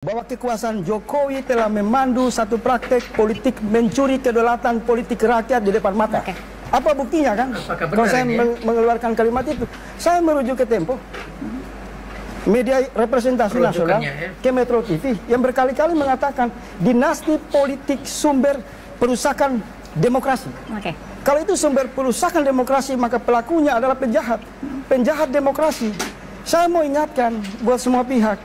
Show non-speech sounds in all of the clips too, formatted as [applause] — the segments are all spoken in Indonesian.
bahwa kekuasaan Jokowi telah memandu satu praktek politik mencuri kedaulatan politik rakyat di depan mata. Oke. Apa buktinya kan? Apakah Kalau saya ini? meng- mengeluarkan kalimat itu, saya merujuk ke Tempo. Media representasi nasional, ya. ke Metro TV yang berkali-kali mengatakan dinasti politik sumber perusakan demokrasi. Oke. Kalau itu sumber perusakan demokrasi, maka pelakunya adalah penjahat. Penjahat demokrasi. Saya mau ingatkan buat semua pihak,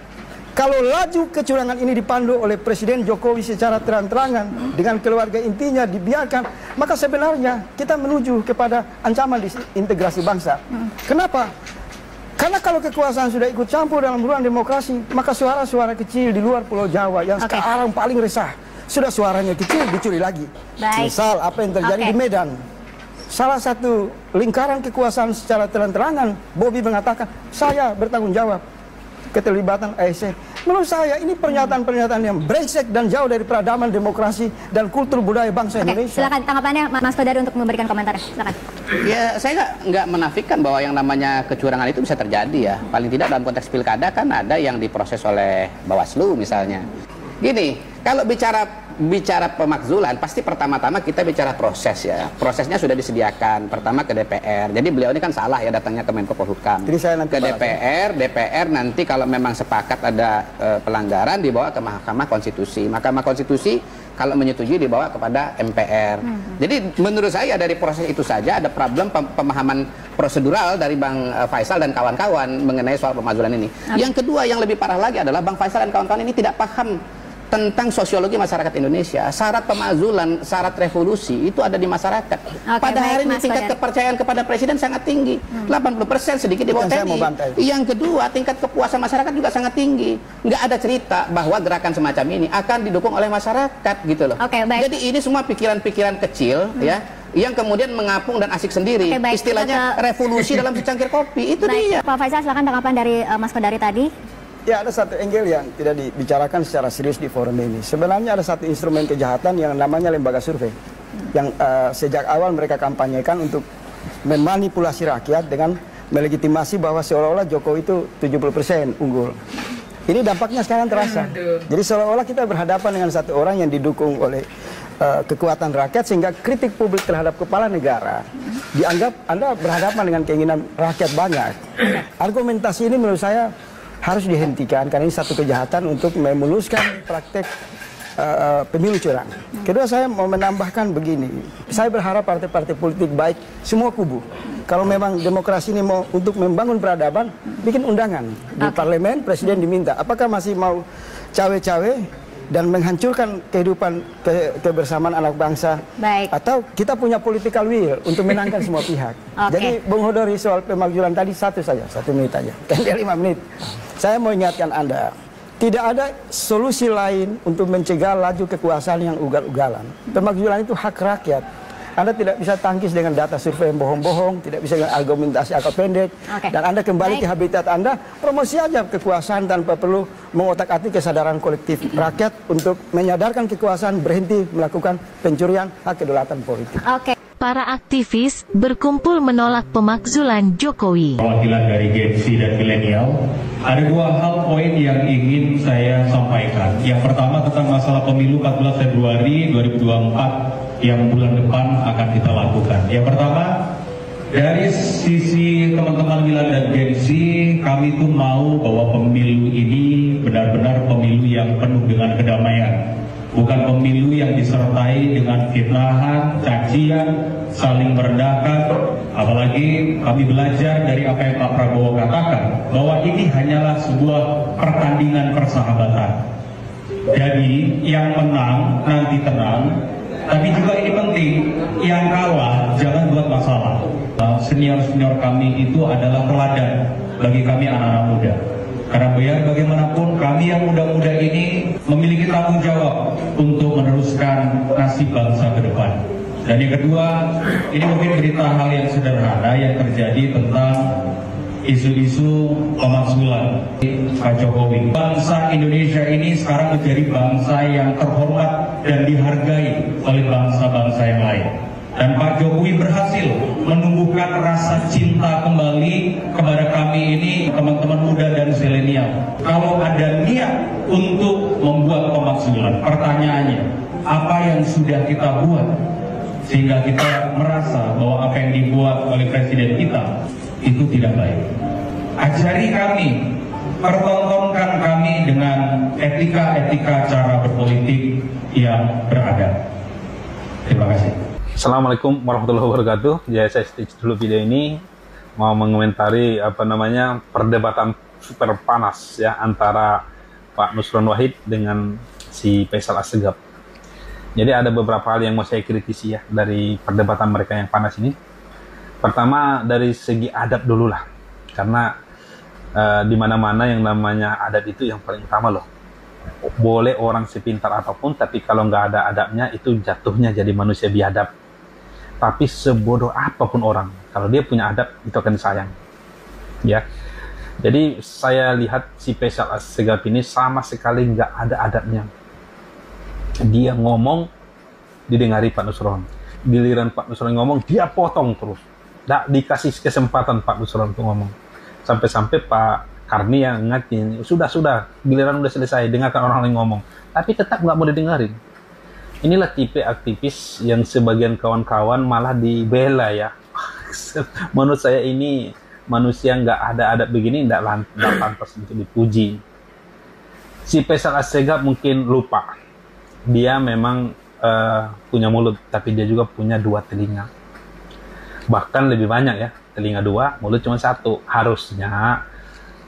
kalau laju kecurangan ini dipandu oleh Presiden Jokowi secara terang-terangan dengan keluarga intinya dibiarkan, maka sebenarnya kita menuju kepada ancaman disintegrasi bangsa. Kenapa? Karena kalau kekuasaan sudah ikut campur dalam ruang demokrasi, maka suara-suara kecil di luar Pulau Jawa yang Oke. sekarang paling resah, sudah suaranya kecil dicuri lagi. Baik. Misal apa yang terjadi Oke. di Medan. Salah satu lingkaran kekuasaan secara terang-terangan, Bobby mengatakan, saya bertanggung jawab keterlibatan ASN. Menurut saya ini pernyataan-pernyataan yang brengsek dan jauh dari peradaban demokrasi dan kultur budaya bangsa Oke, Indonesia. silakan tanggapannya Ma- Mas Kodari untuk memberikan komentarnya. Silakan. Ya, saya nggak nggak menafikan bahwa yang namanya kecurangan itu bisa terjadi ya. Paling tidak dalam konteks pilkada kan ada yang diproses oleh Bawaslu misalnya. Gini, kalau bicara bicara pemakzulan, pasti pertama-tama kita bicara proses ya. Prosesnya sudah disediakan. Pertama ke DPR. Jadi beliau ini kan salah ya datangnya ke Menko Polhukam. Jadi saya nanti ke bahas ya. DPR, DPR nanti kalau memang sepakat ada eh, pelanggaran dibawa ke Mahkamah Konstitusi. Mahkamah Konstitusi kalau menyetujui dibawa kepada MPR. Jadi menurut saya dari proses itu saja ada problem pem- pemahaman prosedural dari Bang eh, Faisal dan kawan-kawan mengenai soal pemakzulan ini. Yang kedua yang lebih parah lagi adalah Bang Faisal dan kawan-kawan ini tidak paham tentang sosiologi masyarakat Indonesia. Syarat pemakzulan, syarat revolusi itu ada di masyarakat. Pada baik, hari ini tingkat Kodari. kepercayaan kepada presiden sangat tinggi. 80% sedikit di bawah TNI. Yang kedua, tingkat kepuasan masyarakat juga sangat tinggi. Nggak ada cerita bahwa gerakan semacam ini akan didukung oleh masyarakat gitu loh. Oke, baik. Jadi ini semua pikiran-pikiran kecil ya yang kemudian mengapung dan asik sendiri. Oke, baik. Istilahnya ke- revolusi dalam secangkir kopi. Itu dia. Baik, Pak Faisal silakan tanggapan dari eh, Mas Kodari tadi. Ya ada satu angle yang tidak dibicarakan secara serius di forum ini. Sebenarnya ada satu instrumen kejahatan yang namanya lembaga survei. Yang eh, sejak awal mereka kampanyekan untuk memanipulasi rakyat dengan melegitimasi bahwa seolah-olah Jokowi itu 70% unggul. Ini dampaknya sekarang terasa. Jadi seolah-olah kita berhadapan dengan satu orang yang didukung oleh eh, kekuatan rakyat sehingga kritik publik terhadap kepala negara dianggap Anda berhadapan dengan keinginan rakyat banyak. Argumentasi ini menurut saya harus dihentikan karena ini satu kejahatan untuk memuluskan praktek eh, pemilu curang. Kedua saya mau menambahkan begini, saya berharap partai-partai politik baik semua kubu. Kalau memang demokrasi ini mau untuk membangun peradaban, bikin undangan di parlemen, presiden diminta. Apakah masih mau cawe-cawe dan menghancurkan kehidupan ke- kebersamaan anak bangsa? Baik. Atau kita punya political will untuk menangkan semua [laughs] pihak. Oke. Jadi Bung Hodori soal pemakzulan tadi satu saja, satu menit aja. [laughs] Kan dia lima menit. Saya mau ingatkan Anda, tidak ada solusi lain untuk mencegah laju kekuasaan yang ugal-ugalan. Pemakzulan itu hak rakyat. Anda tidak bisa tangkis dengan data survei yang bohong-bohong, tidak bisa dengan argumentasi akal pendek, Oke. dan Anda kembali Baik. ke habitat Anda, promosi aja kekuasaan tanpa perlu mengotak-atik kesadaran kolektif rakyat untuk menyadarkan kekuasaan berhenti melakukan pencurian hak kedaulatan politik. Oke. Para aktivis berkumpul menolak pemakzulan Jokowi. perwakilan dari Gen Z dan milenial, ada dua hal poin yang ingin saya sampaikan. Yang pertama tentang masalah pemilu 14 Februari 2024 yang bulan depan akan kita lakukan. Yang pertama, dari sisi teman-teman Milan dan Gen Z, kami tuh mau bahwa pemilu ini benar-benar pemilu yang penuh dengan kedamaian. Bukan pemilu yang disertai dengan fitnahan, cacian, saling merendahkan. Apalagi kami belajar dari apa yang Pak Prabowo katakan, bahwa ini hanyalah sebuah pertandingan persahabatan. Jadi yang menang nanti tenang, tapi juga ini penting, yang kalah jangan buat masalah. Senior-senior kami itu adalah teladan bagi kami anak-anak muda. Karena biar bagaimanapun kami yang muda-muda ini memiliki tanggung jawab untuk meneruskan nasib bangsa ke depan. Dan yang kedua, ini mungkin berita hal yang sederhana yang terjadi tentang isu-isu pemakzulan Pak Jokowi. Bangsa Indonesia ini sekarang menjadi bangsa yang terhormat dan dihargai oleh bangsa-bangsa yang lain. Dan Pak Jokowi berhasil menumbuhkan rasa cinta kembali kepada kami ini teman-teman muda dan zilenial. Kalau ada niat untuk membuat pemakzulan, pertanyaannya apa yang sudah kita buat sehingga kita merasa bahwa apa yang dibuat oleh presiden kita itu tidak baik. Ajari kami, pertontonkan kami dengan etika-etika cara berpolitik yang beradab. Terima kasih. Assalamualaikum warahmatullahi wabarakatuh. Ya saya stitch dulu video ini mau mengomentari apa namanya perdebatan super panas ya antara Pak Nusron Wahid dengan si Faisal Assegaf. Jadi ada beberapa hal yang mau saya kritisi ya dari perdebatan mereka yang panas ini. Pertama dari segi adab dulu lah, karena uh, di mana-mana yang namanya adab itu yang paling utama loh. Boleh orang sepintar apa pun, tapi kalau nggak ada adabnya itu jatuhnya jadi manusia biadab. Tapi sebodoh apa pun orang, kalau dia punya adab itu akan disayang. Ya, jadi saya lihat si Faisal Assegaf ini sama sekali nggak ada adabnya. Dia ngomong didengari Pak Nusron. Giliran Pak Nusron ngomong dia potong terus. Nggak dikasih kesempatan Pak Nusron untuk ngomong. Sampai-sampai Pak Karni yang ngatin, sudah sudah giliran udah selesai dengarkan orang lain ngomong. Tapi tetap nggak mau didengarin. Inilah tipe aktivis yang sebagian kawan-kawan malah dibela ya. [laughs] Menurut saya ini manusia nggak ada adat begini nggak pantas untuk dipuji. Si Faisal Assegaf mungkin lupa. Dia memang uh, punya mulut, tapi dia juga punya dua telinga. Bahkan lebih banyak ya, telinga dua, mulut cuma satu. Harusnya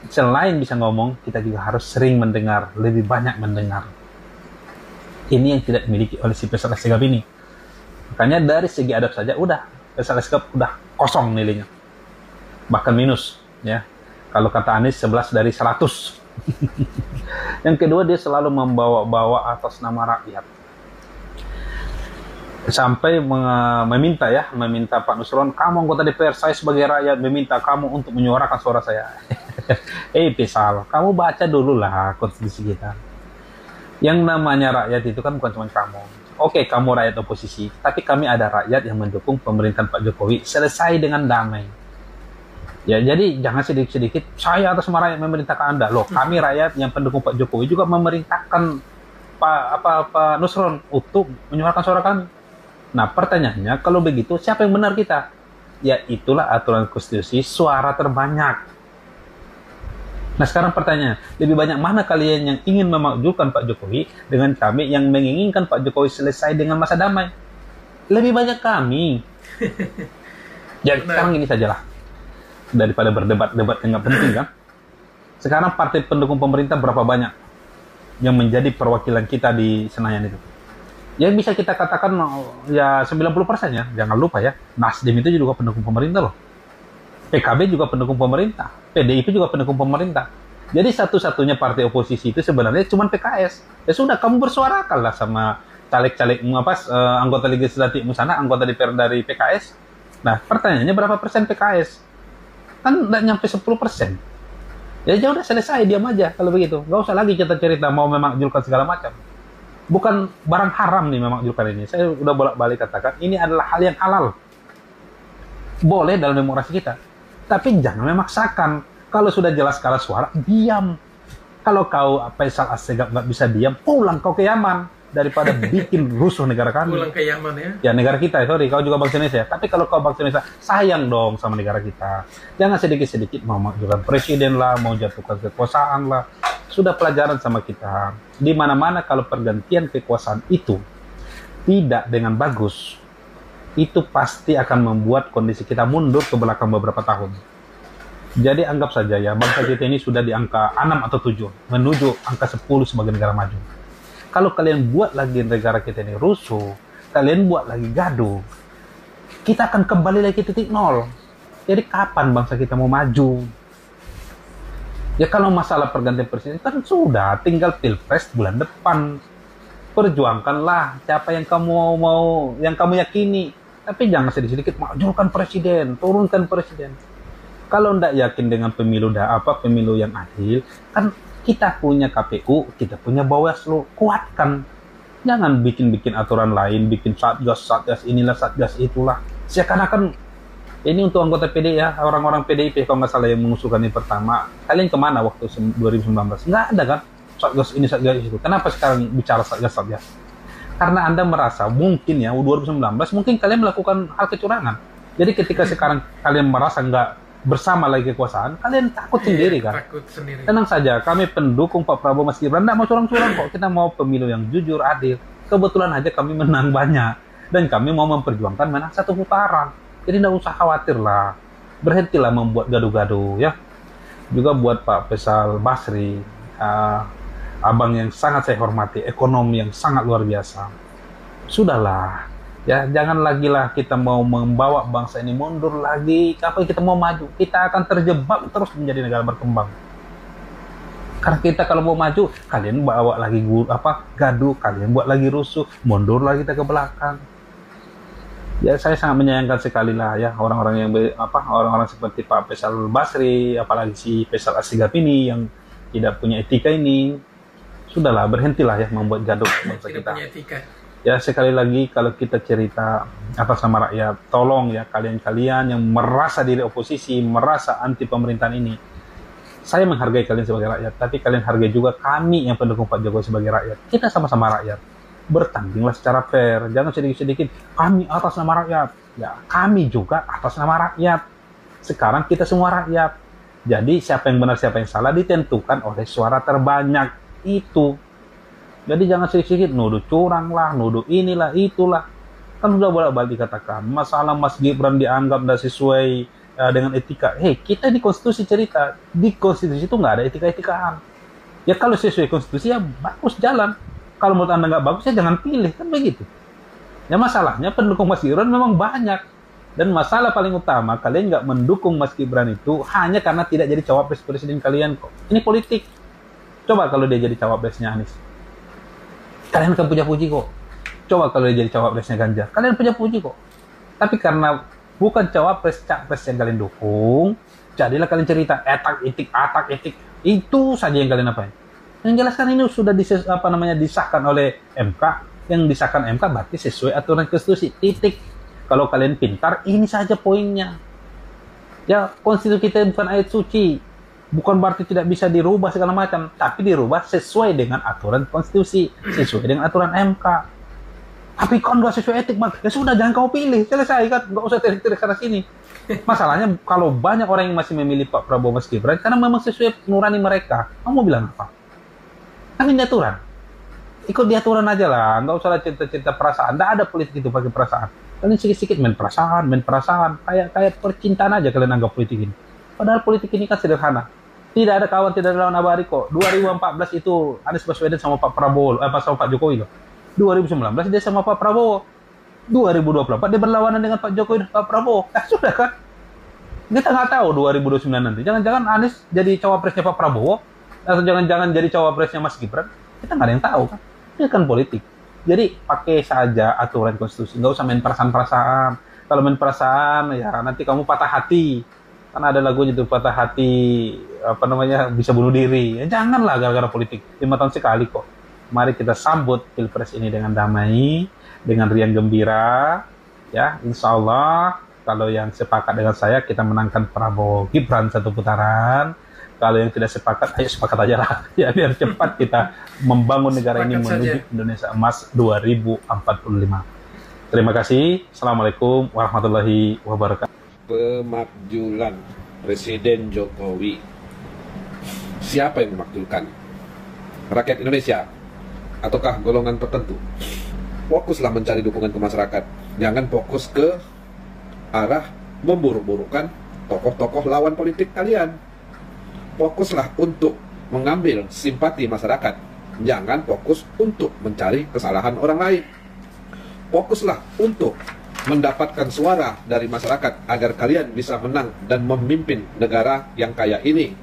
selain bisa ngomong, kita juga harus sering mendengar, lebih banyak mendengar. Ini yang tidak dimiliki oleh si Faisal Assegaf ini. Makanya dari segi adab saja udah. Faisal Assegaf udah kosong nilainya. Bahkan minus ya. Kalau kata Anies 11 dari 100 [laughs] yang kedua dia selalu membawa-bawa atas nama rakyat. Sampai meminta ya. Meminta Pak Nusron kamu anggota DPR saya sebagai rakyat meminta kamu untuk menyuarakan suara saya. [laughs] Eh Pisal kamu baca dulu lah konstitusi kita yang namanya rakyat itu kan bukan cuma kamu oke kamu rakyat oposisi tapi kami ada rakyat yang mendukung pemerintahan Pak Jokowi selesai dengan damai Ya, jadi jangan sedikit-sedikit saya atas rakyat memerintahkan Anda. Loh, kami rakyat yang pendukung Pak Jokowi juga memerintahkan Pak apa apa Nusron untuk menyuarakan suara kami. Nah, pertanyaannya kalau begitu siapa yang benar kita? Ya, itulah aturan konstitusi suara terbanyak. Nah, sekarang pertanyaan, lebih banyak mana kalian yang ingin memakjukan Pak Jokowi dengan kami yang menginginkan Pak Jokowi selesai dengan masa damai? Lebih banyak kami. [laughs] Jadi sekarang ini sajalah daripada berdebat-debat yang nggak penting kan. Sekarang partai pendukung pemerintah berapa banyak yang menjadi perwakilan kita di Senayan itu? Ya bisa kita katakan ya 90% ya. Jangan lupa ya, Nasdem itu juga pendukung pemerintah loh. PKB juga pendukung pemerintah, PDIP juga pendukung pemerintah. Jadi satu-satunya partai oposisi itu sebenarnya cuma PKS. Ya sudah, kamu bersuarakan lah sama caleg-caleg apa uh, anggota legislatif sana, anggota DPR dari PKS. Nah, pertanyaannya berapa persen PKS? kan nggak nyampe 10 persen. Ya, ya udah selesai diam aja kalau begitu. Nggak usah lagi kita cerita mau memakjulkan segala macam. Bukan barang haram nih memakjulkan ini. Saya udah bolak-balik katakan ini adalah hal yang halal. Boleh dalam demokrasi kita. Tapi jangan memaksakan. Kalau sudah jelas kalah suara, diam. Kalau kau Faisal Assegaf nggak bisa diam, pulang kau ke Yaman daripada [laughs] bikin rusuh negara kami. Pulang ke Yaman ya? Ya negara kita, sorry, kau juga bangsa Indonesia. Tapi kalau kau bangsa Indonesia, sayang dong sama negara kita. Jangan sedikit-sedikit mau majukan presiden lah, mau jatuhkan kekuasaan lah. Sudah pelajaran sama kita. Di mana-mana kalau pergantian kekuasaan itu tidak dengan bagus, itu pasti akan membuat kondisi kita mundur ke belakang beberapa tahun. Jadi anggap saja ya, bangsa kita ini sudah di angka 6 atau 7, menuju angka 10 sebagai negara maju kalau kalian buat lagi negara kita ini rusuh, kalian buat lagi gaduh, kita akan kembali lagi titik nol. Jadi kapan bangsa kita mau maju? Ya kalau masalah pergantian presiden kan sudah, tinggal pilpres bulan depan. Perjuangkanlah siapa yang kamu mau, mau yang kamu yakini. Tapi jangan sedikit-sedikit majukan presiden, turunkan presiden. Kalau tidak yakin dengan pemilu apa pemilu yang adil, kan kita punya KPU, kita punya Bawaslu, kuatkan. Jangan bikin-bikin aturan lain, bikin satgas, satgas inilah, satgas itulah. Seakan-akan ini untuk anggota PD ya, orang-orang PDIP kalau nggak salah yang mengusulkan ini pertama. Kalian ke mana waktu sem- 2019? Nggak ada kan? Satgas ini, satgas itu. Kenapa sekarang bicara satgas, satgas? Karena Anda merasa mungkin ya, 2019 mungkin kalian melakukan hal kecurangan. Jadi ketika [laughs] sekarang kalian merasa nggak bersama lagi kekuasaan, kalian takut sendiri kan? Takut sendiri. Tenang saja, kami pendukung Pak Prabowo Mas Gibran nggak mau curang-curang kok. Kita mau pemilu yang jujur, adil. Kebetulan aja kami menang banyak. Dan kami mau memperjuangkan menang satu putaran. Jadi nggak usah khawatir lah. Berhentilah membuat gaduh-gaduh ya. Juga buat Pak Faisal Basri, ah, abang yang sangat saya hormati, ekonomi yang sangat luar biasa. Sudahlah, ya jangan lagi lah kita mau membawa bangsa ini mundur lagi. Kapan kita mau maju? Kita akan terjebak terus menjadi negara berkembang. Karena kita kalau mau maju, kalian bawa lagi gu- apa gaduh, kalian buat lagi rusuh, mundur lagi kita ke belakang. Ya saya sangat menyayangkan sekali lah ya orang-orang yang apa orang-orang seperti Pak Faisal Basri, apalagi si Faisal Asigap ini yang tidak punya etika ini. Sudahlah, berhentilah ya membuat gaduh [laughs] bangsa kita ya sekali lagi kalau kita cerita atas nama rakyat tolong ya kalian-kalian yang merasa diri oposisi merasa anti pemerintahan ini. Saya menghargai kalian sebagai rakyat tapi kalian hargai juga kami yang pendukung Pak Jokowi sebagai rakyat. Kita sama-sama rakyat. Bertandinglah secara fair. Jangan sedikit-sedikit kami atas nama rakyat. Ya kami juga atas nama rakyat. Sekarang kita semua rakyat. Jadi siapa yang benar siapa yang salah ditentukan oleh suara terbanyak itu jadi jangan sedikit-sedikit nuduh curang lah, nuduh inilah, itulah. Kan sudah bolak-balik dikatakan, masalah Mas Gibran dianggap tidak sesuai eh, dengan etika. Hei, kita di konstitusi cerita, di konstitusi itu nggak ada etika-etikaan. Ya kalau sesuai konstitusi ya bagus jalan. Kalau menurut Anda nggak bagus ya jangan pilih, kan begitu. Ya masalahnya pendukung Mas Gibran memang banyak. Dan masalah paling utama, kalian nggak mendukung Mas Gibran itu hanya karena tidak jadi cawapres presiden kalian kok. Ini politik. Coba kalau dia jadi cawapresnya Anies kalian akan punya puji kok. Coba kalau dia jadi cawapresnya Ganjar, kalian punya puji kok. Tapi karena bukan cawapres, capres yang kalian dukung, jadilah kalian cerita etak itik, atak itik. Itu saja yang kalian apain. Yang jelas kan ini sudah dises, apa namanya disahkan oleh MK. Yang disahkan MK berarti sesuai aturan konstitusi. Titik. Kalau kalian pintar, ini saja poinnya. Ya, konstitusi kita bukan ayat suci. Bukan berarti tidak bisa dirubah segala macam, tapi dirubah sesuai dengan aturan konstitusi, sesuai dengan aturan MK. Tapi kan nggak sesuai etik, bang. Ya sudah, jangan kau pilih. Selesai kan, nggak usah terik-terik sana sini. Masalahnya kalau banyak orang yang masih memilih Pak Prabowo Mas Gibran karena memang sesuai nurani mereka. Kamu mau bilang apa? Kan ini aturan. Ikut di aturan aja lah, nggak usah lah cerita-cerita perasaan. Nggak ada politik itu pakai perasaan. Kalian sedikit-sedikit main perasaan, main perasaan. Kayak kayak percintaan aja kalian anggap politik ini. Padahal politik ini kan sederhana. Tidak ada kawan, tidak ada lawan abadi kok. 2014 itu Anies Baswedan sama Pak Prabowo, eh, sama Pak Jokowi loh. 2019 dia sama Pak Prabowo. 2024 dia berlawanan dengan Pak Jokowi dan Pak Prabowo. Nah, sudah kan? Kita nggak tahu 2029 nanti. Jangan-jangan Anies jadi cawapresnya Pak Prabowo atau jangan-jangan jadi cawapresnya Mas Gibran. Kita nggak ada yang tahu kan. Ini kan politik. Jadi pakai saja aturan konstitusi. Nggak usah main perasaan-perasaan. Kalau main perasaan ya nanti kamu patah hati. Kan ada lagunya tuh patah hati apa namanya bisa bunuh diri. Ya janganlah gara-gara politik. Lima tahun sekali kok. Mari kita sambut pilpres ini dengan damai, dengan riang gembira. Ya, insya Allah kalau yang sepakat dengan saya kita menangkan Prabowo Gibran satu putaran. Kalau yang tidak sepakat, ayo sepakat aja lah. [laughs] Ya biar cepat kita membangun negara ini Sepakat menuju saja. Indonesia Emas 2045. Terima kasih. Assalamualaikum warahmatullahi wabarakatuh. Pemakjulan Presiden Jokowi. Siapa yang memakjulkan? Rakyat Indonesia ataukah golongan tertentu? Fokuslah mencari dukungan ke masyarakat. Jangan fokus ke arah memburuk-burukan tokoh-tokoh lawan politik kalian. Fokuslah untuk mengambil simpati masyarakat. Jangan fokus untuk mencari kesalahan orang lain. Fokuslah untuk mendapatkan suara dari masyarakat agar kalian bisa menang dan memimpin negara yang kaya ini.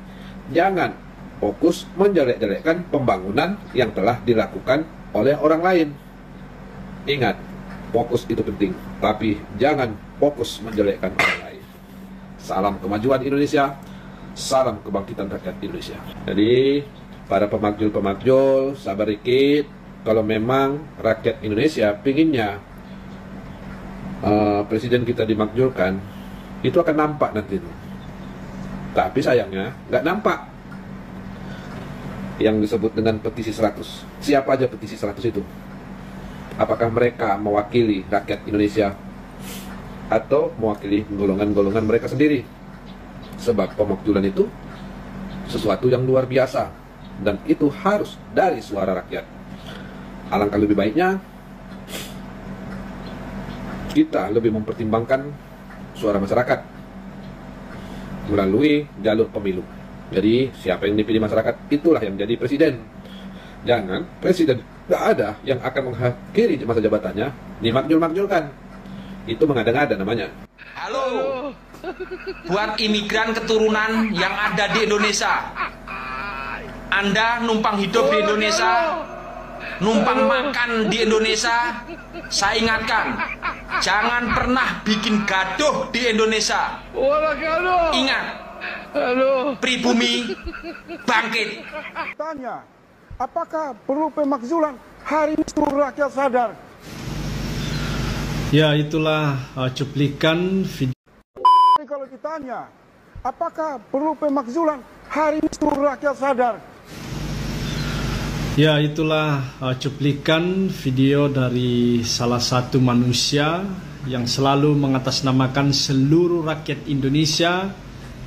Jangan fokus menjelek-jelekkan pembangunan yang telah dilakukan oleh orang lain. Ingat, fokus itu penting, tapi jangan fokus menjelekkan orang lain. Salam kemajuan Indonesia, salam kebangkitan rakyat Indonesia. Jadi, para pemakjul-pemakjul, sabar dikit, kalau memang rakyat Indonesia pinginnya uh, presiden kita dimakzulkan, itu akan nampak nanti. Tapi sayangnya nggak nampak yang disebut dengan petisi 100. Siapa aja petisi 100 itu? Apakah mereka mewakili rakyat Indonesia atau mewakili golongan-golongan mereka sendiri? Sebab pemakzulan itu sesuatu yang luar biasa dan itu harus dari suara rakyat. Alangkah lebih baiknya kita lebih mempertimbangkan suara masyarakat melalui jalur pemilu. Jadi siapa yang dipilih masyarakat itulah yang jadi presiden. Jangan presiden tidak ada yang akan mengakhiri masa jabatannya dimakjul-makjulkan. Itu mengada-ngada namanya. Halo, buat imigran keturunan yang ada di Indonesia. Anda numpang hidup di Indonesia, numpang makan di Indonesia, saya ingatkan, jangan pernah bikin gaduh di Indonesia. Ingat, pribumi bangkit. Tanya, apakah perlu pemakzulan? Hari ini seluruh rakyat sadar. Ya, itulah uh, cuplikan video. Kalau ditanya, apakah perlu pemakzulan? Hari ini seluruh rakyat sadar. Ya, itulah uh, cuplikan video dari salah satu manusia yang selalu mengatasnamakan seluruh rakyat Indonesia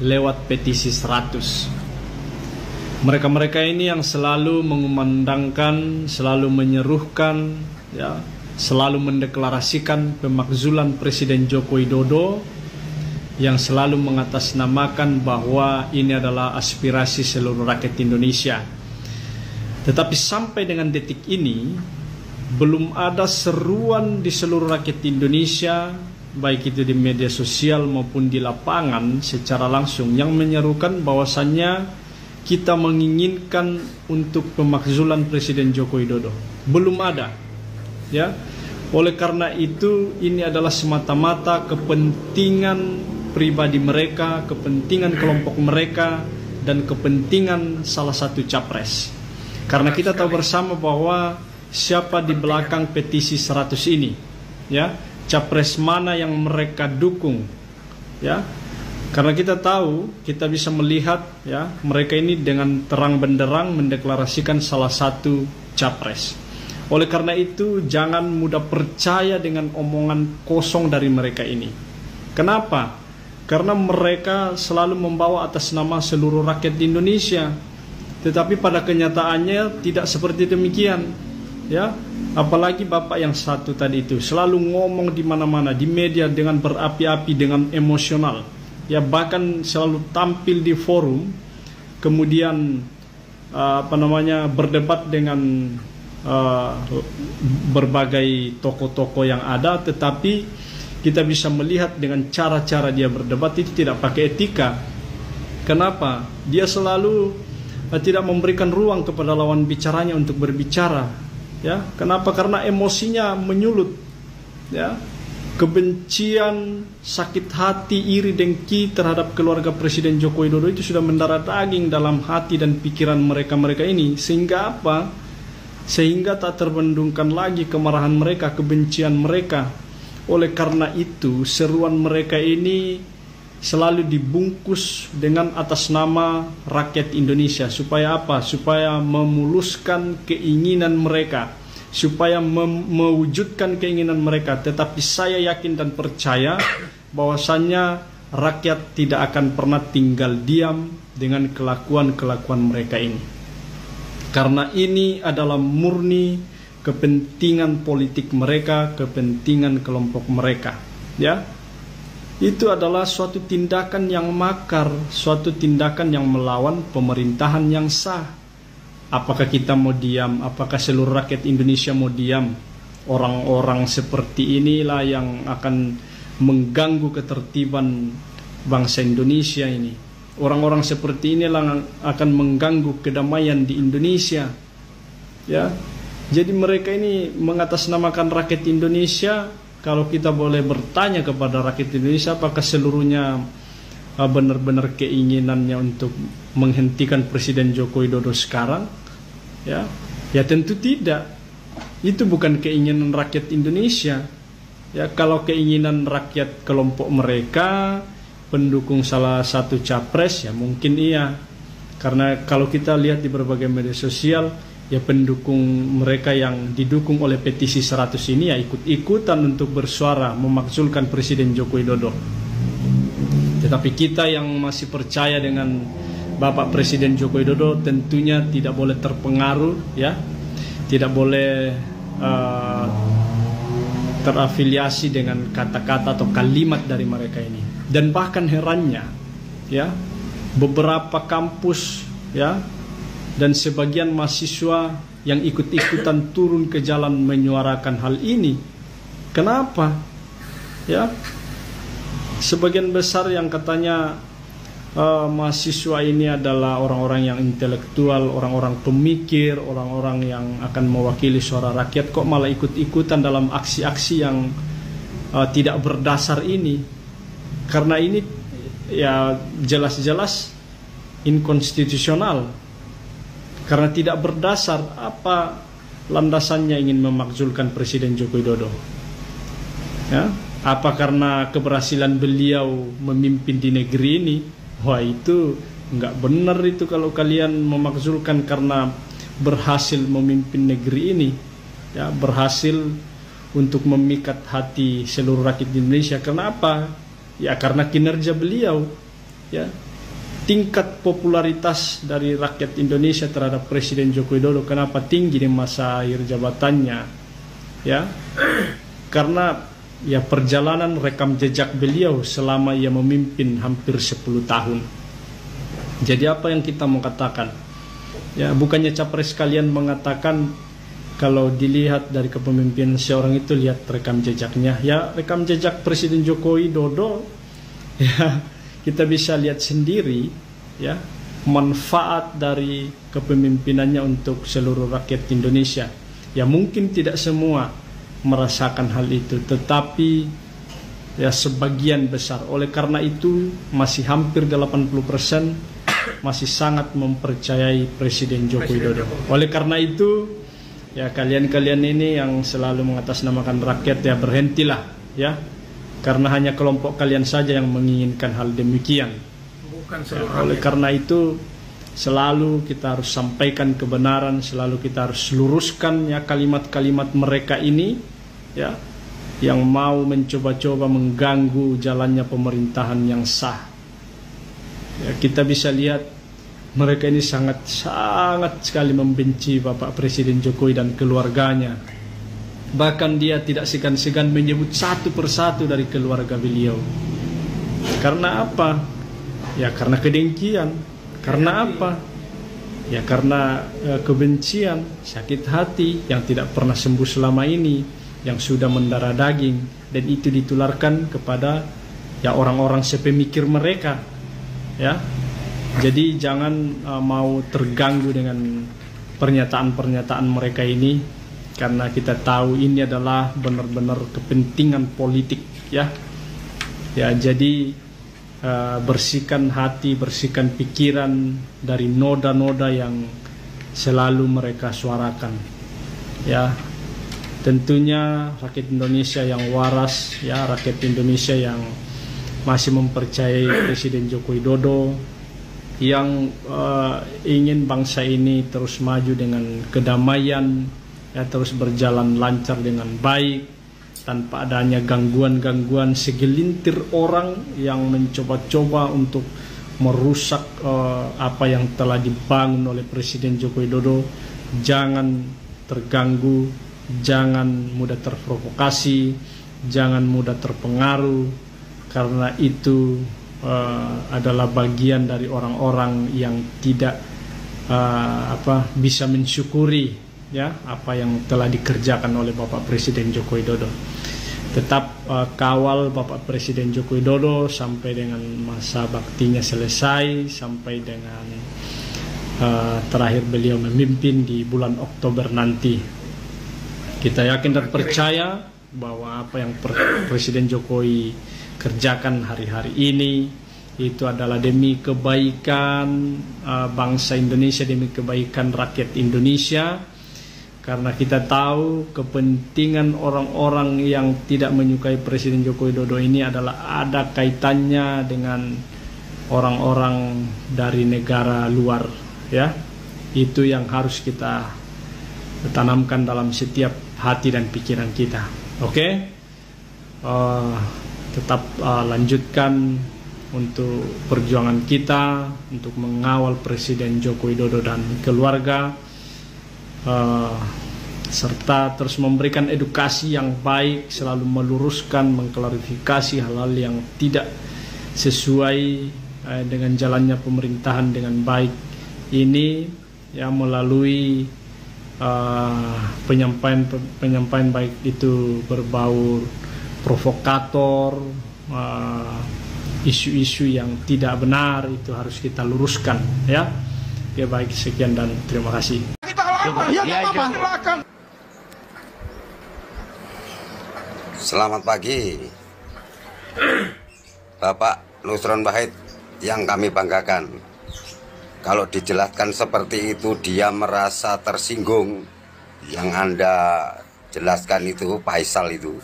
lewat petisi 100. Mereka-mereka ini yang selalu mengumandangkan, selalu menyeruhkan, ya, selalu mendeklarasikan pemakzulan Presiden Joko Widodo yang selalu mengatasnamakan bahwa ini adalah aspirasi seluruh rakyat Indonesia. Tetapi sampai dengan detik ini belum ada seruan di seluruh rakyat Indonesia baik itu di media sosial maupun di lapangan secara langsung yang menyerukan bahwasannya kita menginginkan untuk pemakzulan Presiden Joko Widodo. Belum ada. Ya. Oleh karena itu ini adalah semata-mata kepentingan pribadi mereka, kepentingan kelompok mereka dan kepentingan salah satu capres. Karena kita tahu bersama bahwa siapa di belakang petisi 100 ini, ya, capres mana yang mereka dukung, ya. Karena kita tahu, kita bisa melihat, ya, mereka ini dengan terang benderang mendeklarasikan salah satu capres. Oleh karena itu, jangan mudah percaya dengan omongan kosong dari mereka ini. Kenapa? Karena mereka selalu membawa atas nama seluruh rakyat di Indonesia tetapi pada kenyataannya tidak seperti demikian ya. Apalagi bapak yang satu tadi itu selalu ngomong di mana-mana di media dengan berapi-api dengan emosional. Ya bahkan selalu tampil di forum kemudian uh, apa namanya berdebat dengan uh, berbagai tokoh-tokoh yang ada. Tetapi kita bisa melihat dengan cara-cara dia berdebat itu tidak pakai etika. Kenapa? Dia selalu tidak memberikan ruang kepada lawan bicaranya untuk berbicara ya. Kenapa? Karena emosinya menyulut ya. Kebencian sakit hati iri dengki terhadap keluarga Presiden Joko Widodo itu sudah mendarah daging dalam hati dan pikiran mereka-mereka ini. Sehingga apa? Sehingga tak terbendungkan lagi kemarahan mereka kebencian mereka. Oleh karena itu seruan mereka ini selalu dibungkus dengan atas nama rakyat Indonesia supaya apa? Supaya memuluskan keinginan mereka, supaya mewujudkan keinginan mereka. Tetapi saya yakin dan percaya bahwasannya rakyat tidak akan pernah tinggal diam dengan kelakuan-kelakuan mereka ini. Karena ini adalah murni kepentingan politik mereka, kepentingan kelompok mereka, ya itu adalah suatu tindakan yang makar, suatu tindakan yang melawan pemerintahan yang sah. Apakah kita mau diam? Apakah seluruh rakyat Indonesia mau diam? Orang-orang seperti inilah yang akan mengganggu ketertiban bangsa Indonesia ini. Orang-orang seperti inilah yang akan mengganggu kedamaian di Indonesia. Ya. Jadi mereka ini mengatasnamakan rakyat Indonesia kalau kita boleh bertanya kepada rakyat Indonesia apakah seluruhnya uh, benar-benar keinginannya untuk menghentikan Presiden Joko Widodo sekarang ya ya tentu tidak itu bukan keinginan rakyat Indonesia. Ya, kalau keinginan rakyat kelompok mereka pendukung salah satu capres ya mungkin iya. Karena kalau kita lihat di berbagai media sosial ya pendukung mereka yang didukung oleh petisi 100 ini ya ikut-ikutan untuk bersuara memakzulkan Presiden Joko Widodo. Tetapi kita yang masih percaya dengan Bapak Presiden Joko Widodo tentunya tidak boleh terpengaruh ya tidak boleh uh, terafiliasi dengan kata-kata atau kalimat dari mereka ini dan bahkan herannya ya beberapa kampus ya dan sebagian mahasiswa yang ikut-ikutan turun ke jalan menyuarakan hal ini kenapa ya sebagian besar yang katanya uh, mahasiswa ini adalah orang-orang yang intelektual, orang-orang pemikir, orang-orang yang akan mewakili suara rakyat kok malah ikut-ikutan dalam aksi-aksi yang uh, tidak berdasar ini. Karena ini ya jelas-jelas inkonstitusional. Karena tidak berdasar apa landasannya ingin memakzulkan Presiden Joko Widodo. Ya, apa karena keberhasilan beliau memimpin di negeri ini? Wah itu nggak benar itu kalau kalian memakzulkan karena berhasil memimpin negeri ini. Ya berhasil untuk memikat hati seluruh rakyat Indonesia. Karena apa? Ya karena kinerja beliau. Ya tingkat popularitas dari rakyat Indonesia terhadap Presiden Joko Widodo kenapa tinggi di masa akhir jabatannya ya karena ya perjalanan rekam jejak beliau selama ia memimpin hampir 10 tahun. Jadi apa yang kita mau katakan? Ya, bukannya capres kalian mengatakan kalau dilihat dari kepemimpinan seorang itu lihat rekam jejaknya. Ya, rekam jejak Presiden Jokowi Dodo [laughs] ya kita bisa lihat sendiri ya manfaat dari kepemimpinannya untuk seluruh rakyat Indonesia. Ya mungkin tidak semua merasakan hal itu tetapi ya sebagian besar. Oleh karena itu masih hampir 80% masih sangat mempercayai Presiden Joko Widodo. Oleh karena itu ya kalian-kalian ini yang selalu mengatasnamakan rakyat ya berhentilah ya karena hanya kelompok kalian saja yang menginginkan hal demikian ya, oleh karena itu selalu kita harus sampaikan kebenaran, selalu kita harus luruskan ya kalimat-kalimat mereka ini ya yang mau mencoba-coba mengganggu jalannya pemerintahan yang sah. Ya, kita bisa lihat mereka ini sangat sangat sekali membenci Bapak Presiden Jokowi dan keluarganya. Bahkan dia tidak segan-segan menyebut satu persatu dari keluarga beliau. Karena apa? Ya karena kedengkian, karena apa? Ya karena e, kebencian, sakit hati yang tidak pernah sembuh selama ini, yang sudah mendarah daging dan itu ditularkan kepada ya orang-orang sepemikir mereka. Ya. Jadi jangan e, mau terganggu dengan pernyataan-pernyataan mereka ini karena kita tahu ini adalah benar-benar kepentingan politik ya. Ya, jadi uh, bersihkan hati, bersihkan pikiran dari noda-noda yang selalu mereka suarakan. Ya, tentunya rakyat Indonesia yang waras, ya rakyat Indonesia yang masih mempercayai Presiden Joko Widodo yang uh, ingin bangsa ini terus maju dengan kedamaian, ya terus berjalan lancar dengan baik tanpa adanya gangguan-gangguan segelintir orang yang mencoba-coba untuk merusak uh, apa yang telah dibangun oleh Presiden Joko Widodo. Jangan terganggu jangan mudah terprovokasi jangan mudah terpengaruh karena itu uh, adalah bagian dari orang-orang yang tidak uh, apa bisa mensyukuri ya apa yang telah dikerjakan oleh Bapak Presiden Joko Widodo. Tetap uh, kawal Bapak Presiden Joko Widodo sampai dengan masa baktinya selesai sampai dengan uh, terakhir beliau memimpin di bulan Oktober nanti. Kita yakin dan percaya bahwa apa yang Presiden Jokowi kerjakan hari-hari ini itu adalah demi kebaikan uh, bangsa Indonesia, demi kebaikan rakyat Indonesia karena kita tahu kepentingan orang-orang yang tidak menyukai Presiden Joko Widodo ini adalah ada kaitannya dengan orang-orang dari negara luar ya. Itu yang harus kita tanamkan dalam setiap hati dan pikiran kita. Oke? Okay? uh, tetap uh, lanjutkan untuk perjuangan kita untuk mengawal Presiden Joko Widodo dan keluarga uh, serta terus memberikan edukasi yang baik, selalu meluruskan, mengklarifikasi hal-hal yang tidak sesuai uh, dengan jalannya pemerintahan dengan baik. Ini ya melalui uh, penyampaian penyampaian baik itu berbau provokator isu-isu uh, yang tidak benar itu harus kita luruskan ya. Ya baik sekian dan terima kasih Selamat pagi. Bapak Nusron Wahid yang kami banggakan. Kalau dijelaskan seperti itu dia merasa tersinggung. Yang Anda jelaskan itu Faisal itu.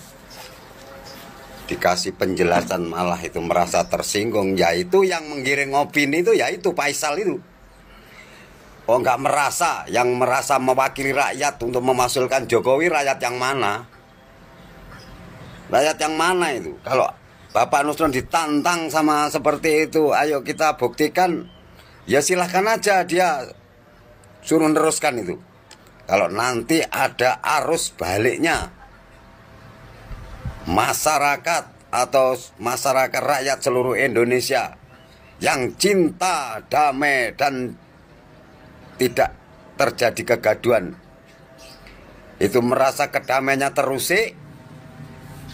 Dikasih penjelasan malah itu merasa tersinggung. Yaitu yang menggiring opini itu yaitu Faisal itu Oh nggak merasa, yang merasa mewakili rakyat untuk memasulkan Jokowi rakyat yang mana? Rakyat yang mana itu? Kalau Bapak Nusron ditantang sama seperti itu, ayo kita buktikan. Ya silahkan aja dia suruh teruskan itu. Kalau nanti ada arus baliknya, masyarakat atau masyarakat rakyat seluruh Indonesia yang cinta, damai, dan tidak terjadi kegaduhan. Itu merasa kedamaiannya terusik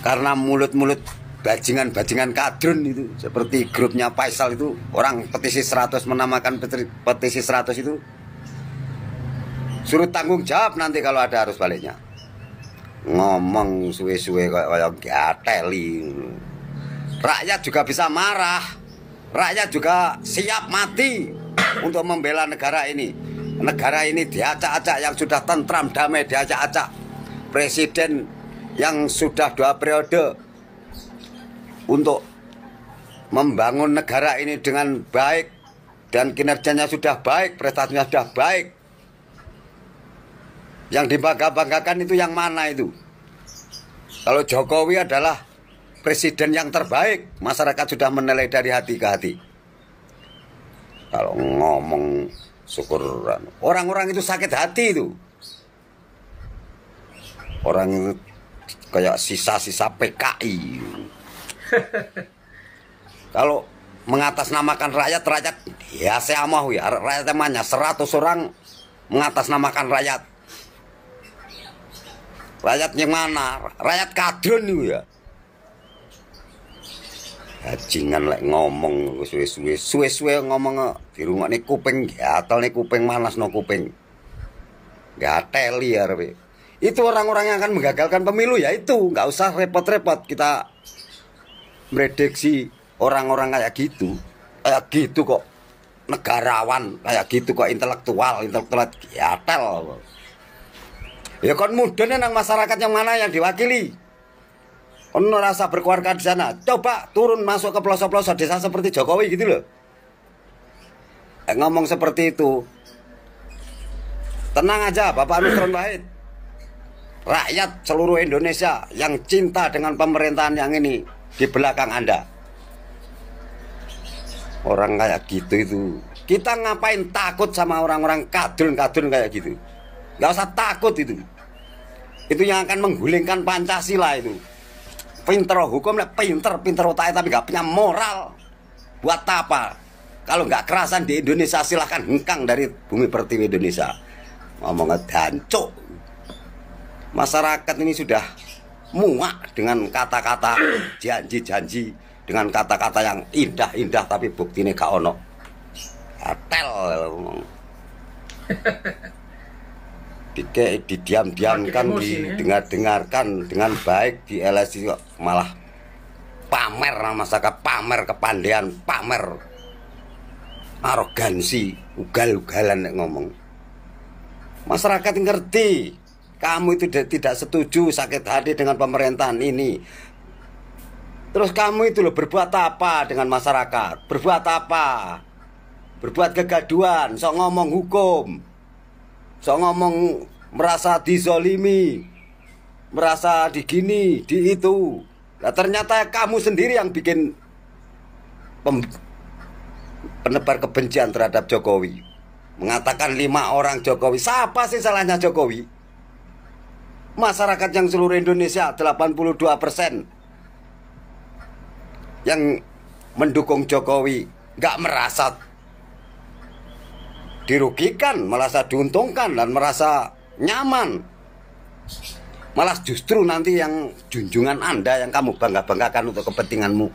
karena mulut-mulut bajingan-bajingan kadrun itu. Seperti grupnya Faisal itu orang petisi 100 menamakan petisi 100 itu. Suruh tanggung jawab nanti kalau ada arus baliknya. Ngomong suwe-suwe kayak gateli rakyat juga bisa marah. Rakyat juga siap mati untuk membela negara ini negara ini diacak-acak yang sudah tentram damai diacak-acak. Presiden yang sudah dua periode untuk membangun negara ini dengan baik dan kinerjanya sudah baik prestasinya sudah baik. Yang dibangga-banggakan itu yang mana itu? Kalau Jokowi adalah presiden yang terbaik masyarakat sudah menilai dari hati ke hati. Kalau ngomong syukur orang-orang itu sakit hati itu. Orang kayak sisa-sisa PKI [laughs] kalau mengatasnamakan rakyat rakyat ya saya mau ya rakyat temannya 100 orang mengatasnamakan rakyat. Rakyat yang mana? Rakyat kadrun itu ya Bajingan lek ngomong suwe-suwe. Suwe-suwe ngomong di rumah nih kuping gatal nih kuping manas no kuping. Gateli ya Rabi. itu orang-orang yang akan menggagalkan pemilu ya itu. Nggak usah repot-repot kita prediksi orang-orang kayak gitu. Kayak gitu kok negarawan kayak gitu kok intelektual intelektual gatel ya kan mudah nang masyarakat yang mana yang diwakili Ono rasa berkeluarga di sana. Coba turun masuk ke pelosok-pelosok desa seperti Jokowi gitu loh. Eh, ngomong seperti itu. Tenang aja Bapak Nusron Wahid. Rakyat seluruh Indonesia yang cinta dengan pemerintahan yang ini di belakang Anda. Orang kayak gitu itu. Kita ngapain takut sama orang-orang kadun-kadun kayak gitu. Gak usah takut itu. Itu yang akan menggulingkan Pancasila itu pinter hukum lah pinter pinter otaknya tapi nggak punya moral. Buat apa? Kalau nggak kerasan di Indonesia silahkan hengkang dari bumi pertiwi Indonesia. Ngomongnya dancuk. Masyarakat ini sudah muak dengan kata-kata janji-janji dengan kata-kata yang indah-indah tapi buktinya gak ono. Hotel [laughs] dike didiam-diamkan didengar-dengarkan dengan baik di LSI malah pamer masyarakat pamer kepandaian pamer arogansi ugal-ugalan ngomong masyarakat ngerti kamu itu tidak setuju sakit hati dengan pemerintahan ini. Terus kamu itu loh berbuat apa dengan masyarakat? Berbuat apa? Berbuat kegaduhan, sok ngomong hukum. Sok ngomong merasa dizolimi. Merasa digini, di itu. Nah, ternyata kamu sendiri yang bikin pem- penebar kebencian terhadap Jokowi. Mengatakan lima orang Jokowi. Siapa sih salahnya Jokowi? Masyarakat yang seluruh Indonesia 82 persen yang mendukung Jokowi nggak merasa dirugikan, merasa diuntungkan dan merasa nyaman. Malah justru nanti yang junjungan Anda yang kamu bangga-banggakan untuk kepentinganmu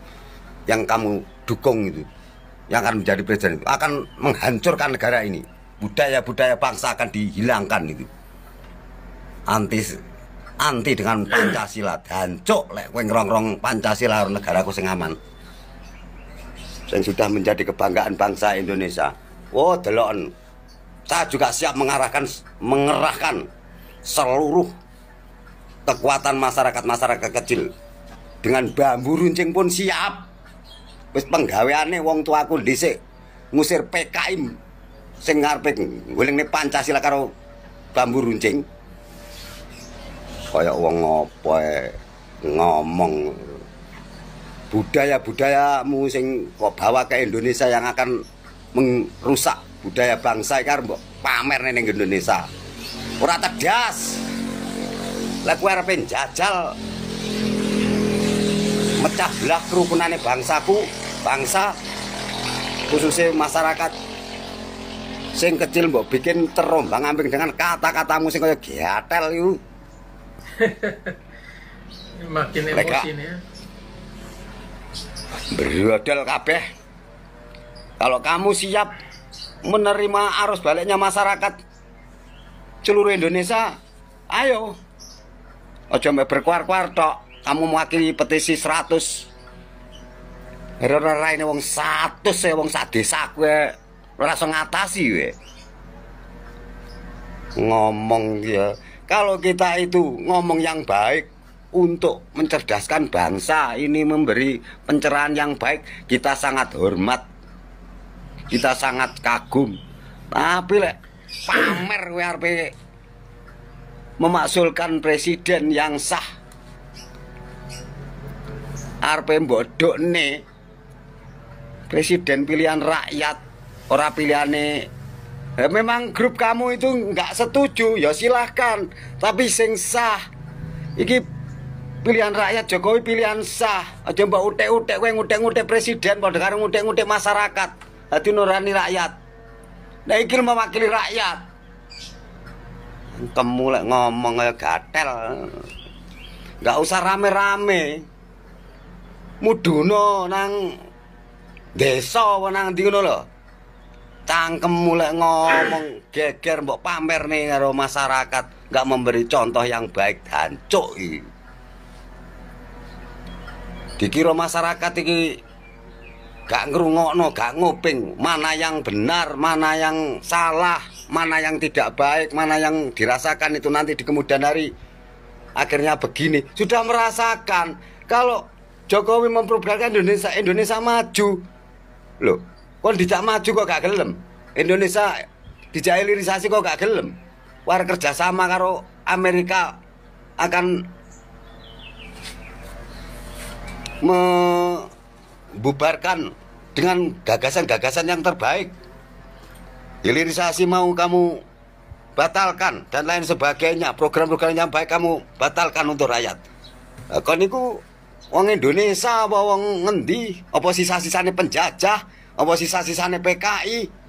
yang kamu dukung itu yang akan menjadi presiden itu akan menghancurkan negara ini. Budaya-budaya bangsa akan dihilangkan itu. Anti anti dengan Pancasila hancur lek kowe ngerongrong Pancasila negaraku sing aman. Yang sudah menjadi kebanggaan bangsa Indonesia. Oh, delon. Saya juga siap mengarahkan mengerahkan seluruh kekuatan masyarakat-masyarakat kecil. Dengan bambu runcing pun siap. Wis penggaweane wong tuaku dhisik ngusir PKI sing ngarepe ngulingne Pancasila karo bambu runcing. Kaya wong apa ae ngomong budaya-budayamu sing kok bawa ke Indonesia yang akan merusak budaya bangsa iki arep mbok pamer ning Indonesia. Ora tegas. Lek kowe arep njajal. Mecah belah kerukunane bangsaku bangsa khususnya masyarakat sing kecil mbok bikin terombang ambing dengan kata-katamu sing kaya gatel iku. [laughs] Makin emosi nih ya. berodol kabeh. Kalau kamu siap menerima arus baliknya masyarakat seluruh Indonesia ayo. Ojo berkuar-kuar tok kamu mewakili petisi 100 ora raine wong 100 e wong sak desa ora iso ngatasi we. Ngomong ya. Kalau kita itu ngomong yang baik untuk mencerdaskan bangsa ini memberi pencerahan yang baik kita sangat hormat kita sangat kagum. Tapi lek pamer arepe memaksulkan presiden yang sah arepe mbodokne presiden pilihan rakyat ora pilihane. Eh, memang grup kamu itu nggak setuju ya silahkan tapi sing sah iki pilihan rakyat Jokowi pilihan sah. Aja mbak utek-utek kowe ngutek-ngutek presiden padha karo ngutek-ngutek masyarakat hati nurani rakyat. Nah iki mewakili rakyat. Kamu lek ngomong kayak gatel. Nggak usah rame-rame. Muduno nang desa apa nang ndi ngono lho? Cangkemmu lek ngomong geger mbok pamer nih karo masyarakat. Nggak memberi contoh yang baik hancuk iki. Dikira masyarakat iki gak ngrungokno gak nguping. Mana yang benar mana yang salah mana yang tidak baik mana yang dirasakan itu nanti di kemudian hari. Akhirnya begini. Sudah merasakan kalau Jokowi memprogramkan Indonesia Indonesia maju. Loh kok dijak maju kok gak gelem? Indonesia dijak hilirisasi kok gak gelem? War kerjasama karo Amerika akan membubarkan dengan gagasan-gagasan yang terbaik. Hilirisasi mau kamu batalkan dan lain sebagainya program-program yang baik kamu batalkan untuk rakyat. Nah, kon niku wong Indonesia apa wong ngendi? Apa sisa-sisane penjajah? Apa sisa-sisane PKI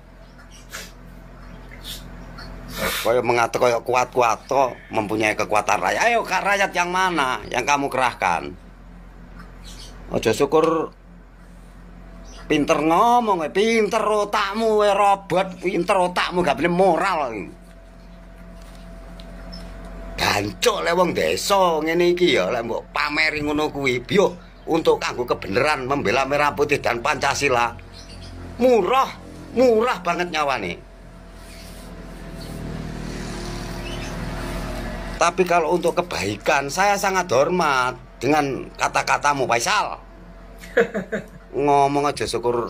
Kaya mengata kaya kuat-kuat mempunyai kekuatan rakyat. Ayo rakyat yang mana yang kamu kerahkan? Ojo syukur pinter ngomong, eh, pinter otakmu, eh, robot, pinter otakmu gak boleh moral. Gancuk lek wong desa ngene iki ya lek mbok pameri ngono kuwi biyo untuk kanggo kebenaran membela merah putih dan Pancasila. Murah, murah banget nyawane. Tapi kalau untuk kebaikan, saya sangat hormat dengan kata-katamu, Faisal. [laughs] Ngomong aja syukur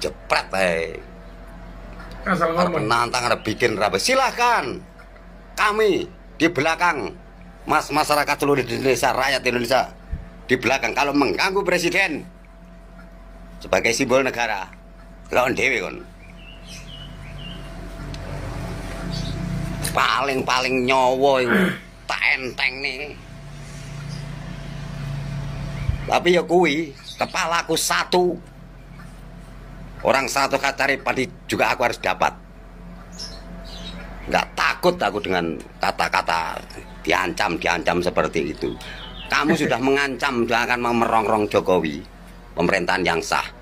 jepret, eh. Asal ngomong. Nantang ada bikin rabe. Silahkan. Kami di belakang mas masyarakat seluruh Indonesia, rakyat Indonesia di belakang kalau mengganggu presiden sebagai simbol negara lawan dewi kon paling-paling nyowo itu tak enteng nih tapi ya kui kepalaku satu. Orang satu kacari padi juga aku harus dapat. Nggak takut aku dengan kata-kata diancam diancam seperti itu. Kamu sudah [laughs] mengancam sudah akan memerongrong Jokowi. Pemerintahan yang sah